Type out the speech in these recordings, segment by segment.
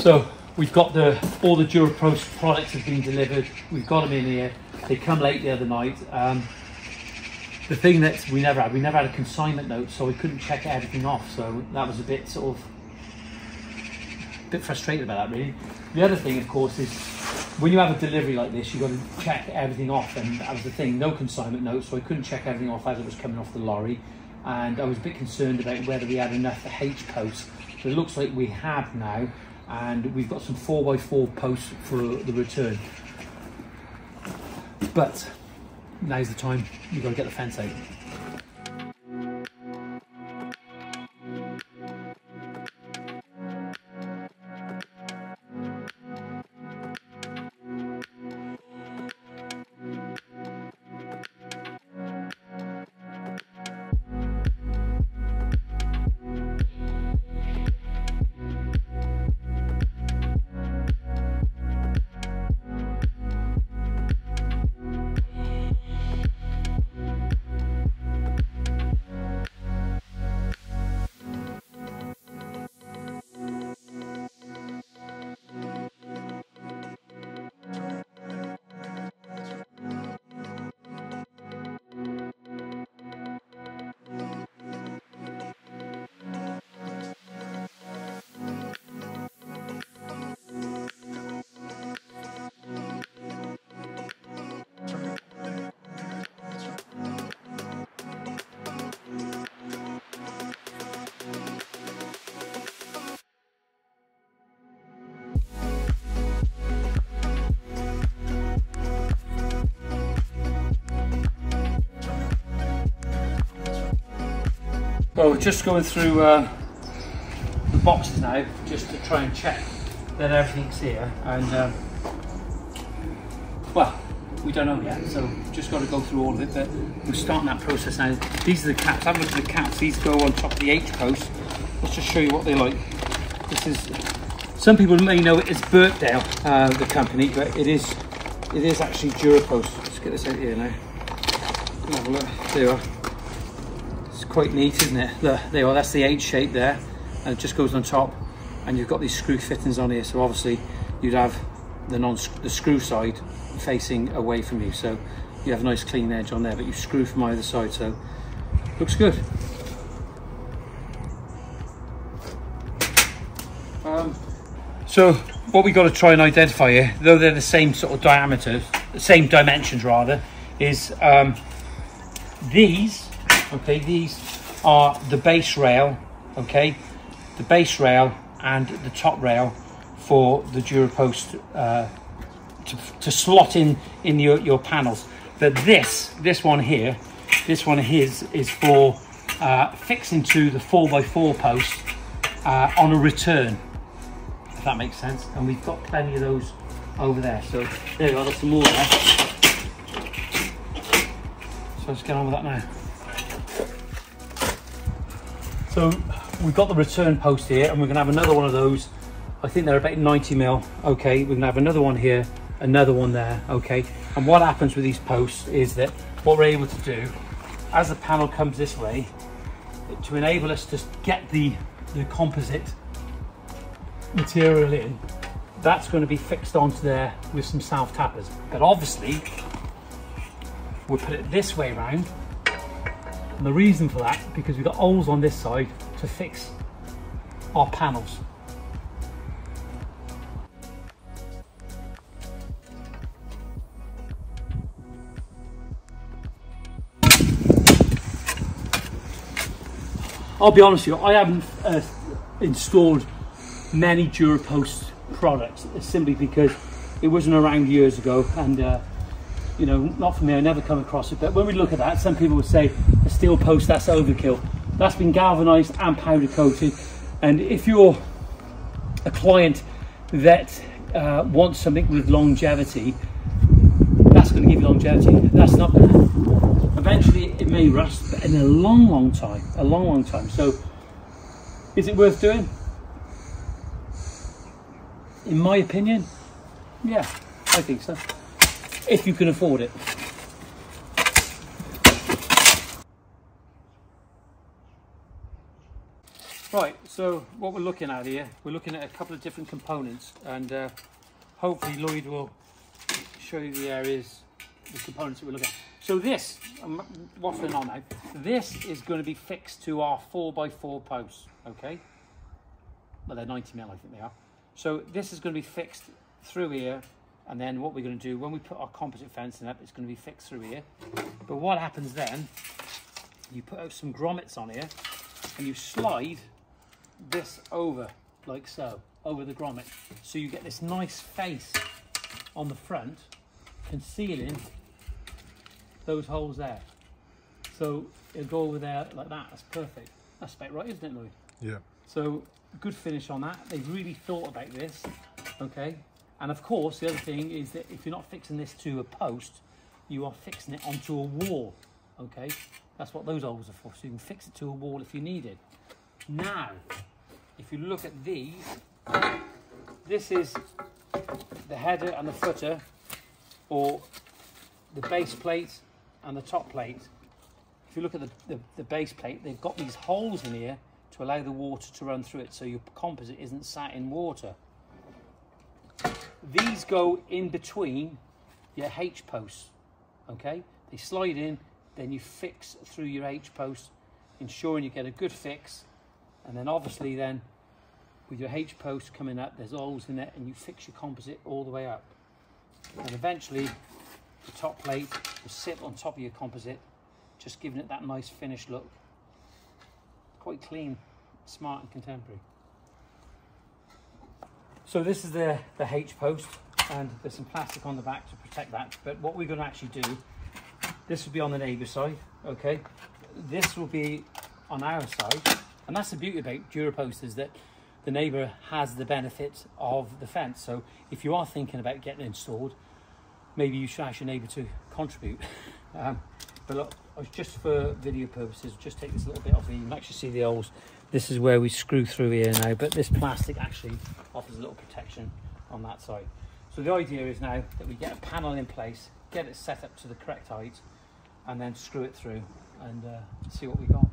So we've got the all the DuraPost products have been delivered. We've got them in here. They come late the other night. Um, the thing that we never had, we never had a consignment note, so we couldn't check everything off. So that was a bit sort of a bit frustrated about that, really. The other thing, of course, is when you have a delivery like this, you've got to check everything off, and that was the thing. No consignment note, so I couldn't check everything off as it was coming off the lorry, and I was a bit concerned about whether we had enough H posts. But it looks like we have now, and we've got some 4x4 posts for the return. But now's the time, you've got to get the fence out. Well, we're just going through uh, the boxes now, just to try and check that everything's here. And um, well, we don't know yet, so just got to go through all of it. But we're starting that process now. These are the caps. Have a look at the caps. These go on top of the H post. Let's just show you what they like. This is. Some people may know it as Birkdale, uh, the company, but it is it is actually DuraPost. Let's get this out here now. Have a look. There you are quite neat, isn't it? Look, there are, that's the H shape there, and it just goes on top, and you've got these screw fittings on here, so obviously you'd have the non the screw side facing away from you, so you have a nice clean edge on there, but you screw from either side, so looks good. Um, so what we got to try and identify here, though they're the same sort of diameters, the same dimensions rather, is um, these okay? These are the base rail okay? The base rail and the top rail for the DuraPost uh, to, to slot in in your, your panels. But this this one here this one is is for uh, fixing to the 4x4 post uh, on a return if that makes sense. And we've got plenty of those over there. So there we go there's some more there. So let's get on with that now so we've got the return post here and we're gonna have another one of those. I think they're about 90 mil. Okay, we're gonna have another one here, another one there, okay? And what happens with these posts is that what we're able to do, as the panel comes this way, to enable us to get the, the composite material in, that's going to be fixed onto there with some self tappers. But obviously, we'll put it this way round and the reason for that, because we've got holes on this side to fix our panels. I'll be honest with you, I haven't uh, installed many DuraPost products simply because it wasn't around years ago and uh, you know, not for me, I never come across it. But when we look at that, some people would say a steel post, that's overkill. That's been galvanized and powder coated. And if you're a client that uh, wants something with longevity, that's going to give you longevity. That's not going to. Eventually, it may rust, but in a long, long time, a long, long time. So, is it worth doing? In my opinion, yeah, I think so if you can afford it. Right, so what we're looking at here, we're looking at a couple of different components and uh, hopefully Lloyd will show you the areas, the components that we're looking at. So this, I'm waffling on now, this is going to be fixed to our 4x4 posts, okay? Well, they're 90 mil, I think they are. So this is going to be fixed through here and then what we're going to do, when we put our composite fencing up, it's going to be fixed through here. But what happens then, you put out some grommets on here and you slide this over like so, over the grommet. So you get this nice face on the front, concealing those holes there. So it'll go over there like that, that's perfect. That's about right, isn't it, Lloyd? Yeah. So good finish on that. They've really thought about this, okay? And of course, the other thing is that if you're not fixing this to a post, you are fixing it onto a wall, okay? That's what those holes are for, so you can fix it to a wall if you need it. Now, if you look at these, this is the header and the footer, or the base plate and the top plate. If you look at the, the, the base plate, they've got these holes in here to allow the water to run through it so your composite isn't sat in water. These go in between your H posts, okay? They slide in, then you fix through your H post, ensuring you get a good fix. And then obviously then, with your H post coming up, there's holes in it and you fix your composite all the way up. And eventually, the top plate will sit on top of your composite, just giving it that nice finished look. Quite clean, smart and contemporary. So this is the, the H post and there's some plastic on the back to protect that. But what we're to actually do, this will be on the neighbour side, okay? This will be on our side. And that's the beauty about Durapost is that the neighbour has the benefit of the fence. So if you are thinking about getting installed, maybe you should ask your neighbour to contribute. um, but look, just for video purposes, just take this little bit off here. You can actually see the holes this is where we screw through here now, but this plastic actually offers a little protection on that side. So the idea is now that we get a panel in place, get it set up to the correct height, and then screw it through and uh, see what we got.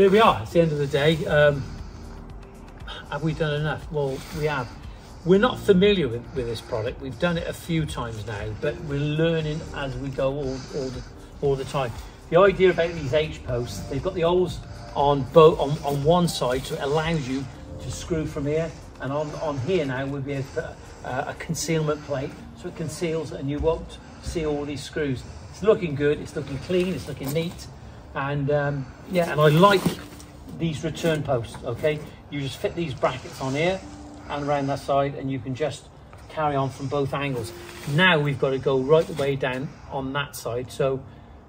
There we are. It's the end of the day. Um, have we done enough? Well, we have. We're not familiar with, with this product. We've done it a few times now, but we're learning as we go all, all, the, all the time. The idea about these H posts, they've got the holes on both on, on one side, so it allows you to screw from here. And on, on here now, we'll be able to a concealment plate, so it conceals and you won't see all these screws. It's looking good, it's looking clean, it's looking neat and um, yeah and I like these return posts okay? You just fit these brackets on here and around that side and you can just carry on from both angles. Now we've got to go right the way down on that side. So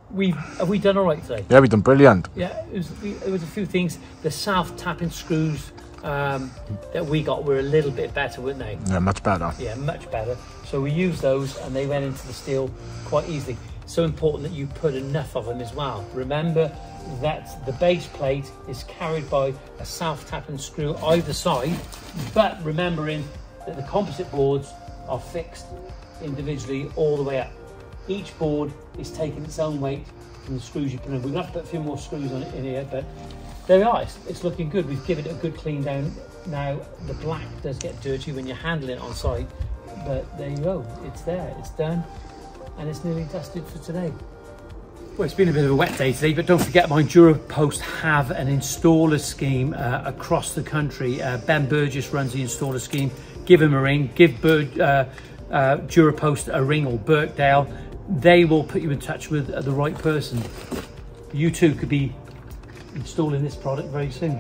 we've have we done all right today? Yeah we've done brilliant. Yeah it was, it was a few things. The self tapping screws um, that we got were a little bit better weren't they? Yeah much better. Yeah much better. So we used those and they went into the steel quite easily so important that you put enough of them as well. Remember that the base plate is carried by a self-tapping screw either side, but remembering that the composite boards are fixed individually all the way up. Each board is taking its own weight from the screws you put in. We're gonna have to put a few more screws on it in here, but there we are, it's, it's looking good. We've given it a good clean down. Now, the black does get dirty when you're handling it on site, but there you go, it's there, it's done and it's nearly dusted for today. Well, it's been a bit of a wet day today, but don't forget my DuraPost have an installer scheme uh, across the country. Uh, ben Burgess runs the installer scheme. Give him a ring, give uh, uh, DuraPost a ring or Birkdale. they will put you in touch with the right person. You too could be installing this product very soon.